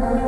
Bye.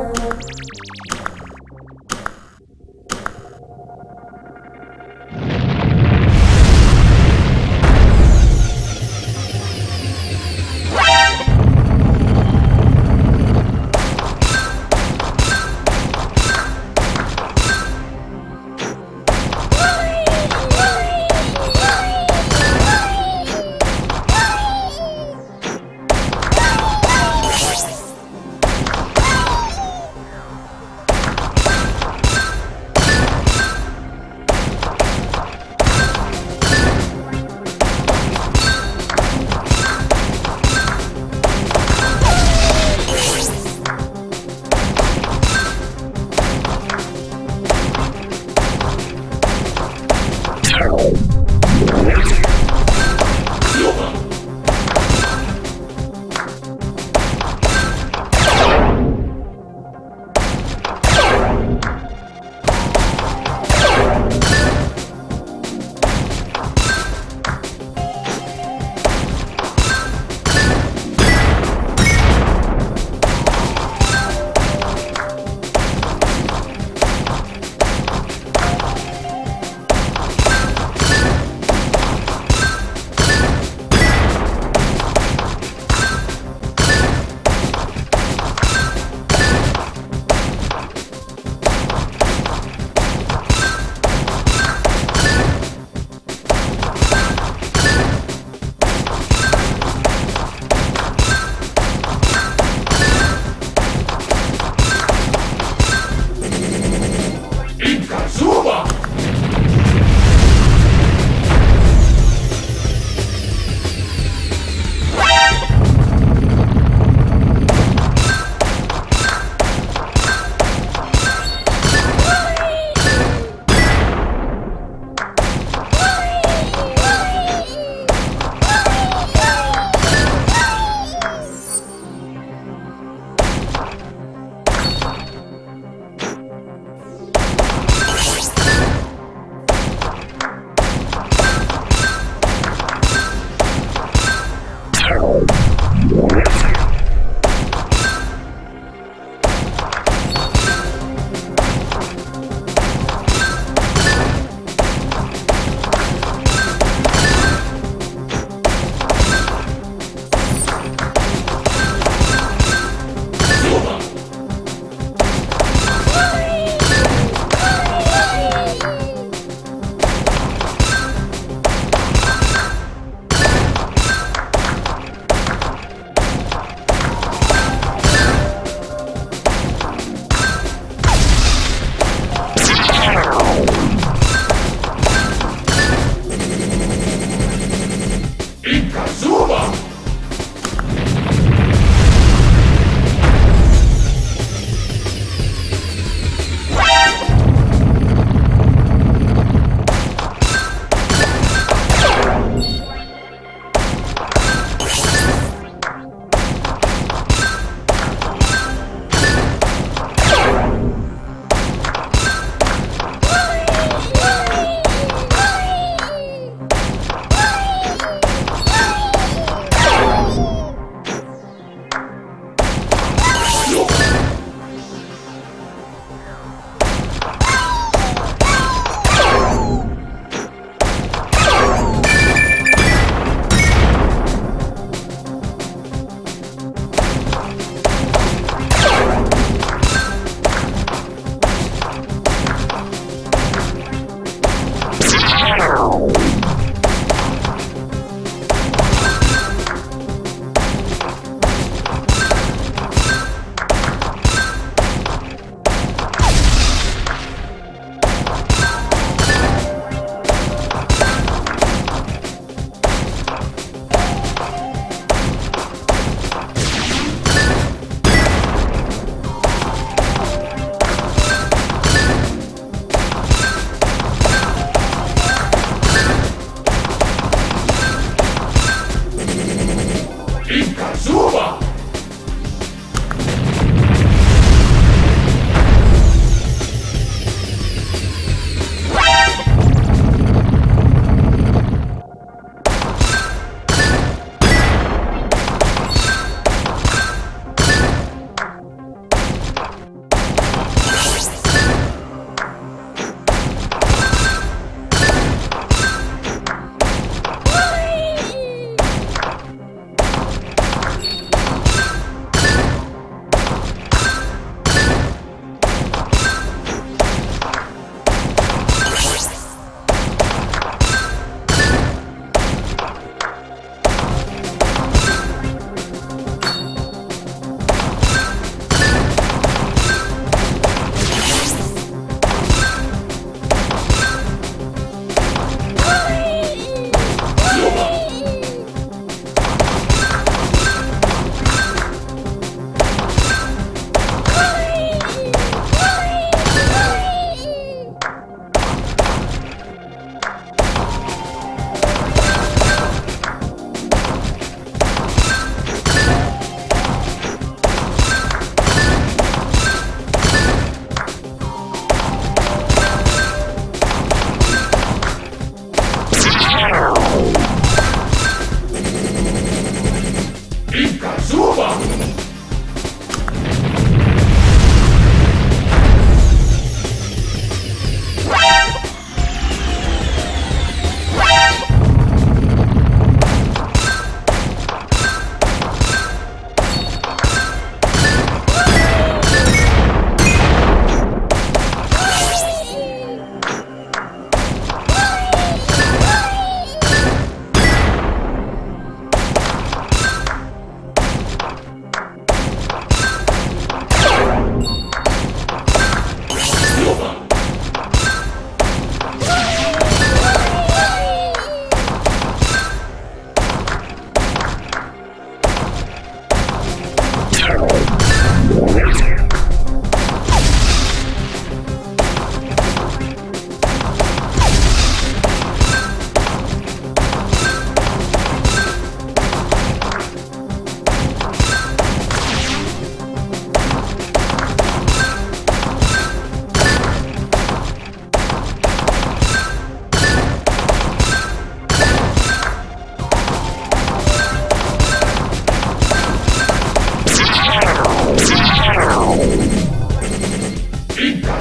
Zumba!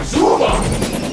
说吧